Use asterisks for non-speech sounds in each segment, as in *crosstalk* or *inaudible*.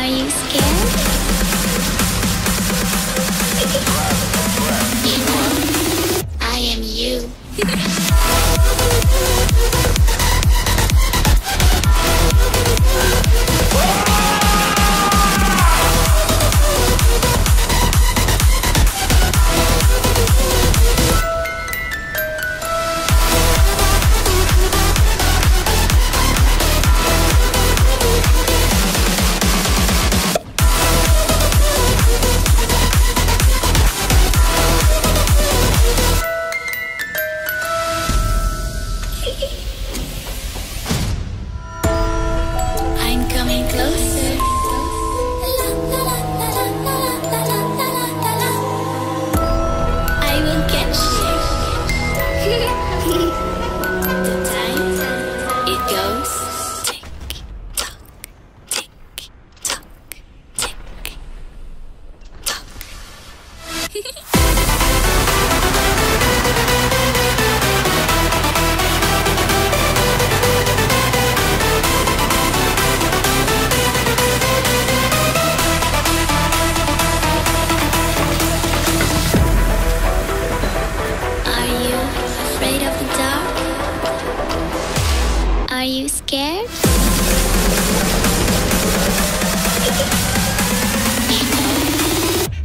Are you scared? Afraid of the dark? Are you scared?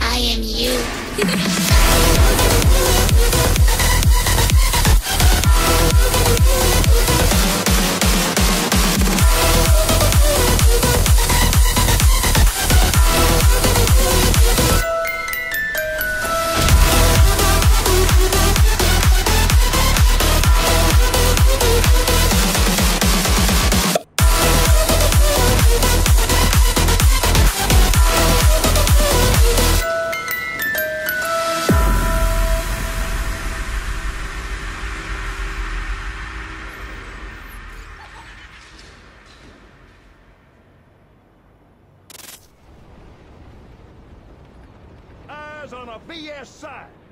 I am you. *laughs* On a BS side.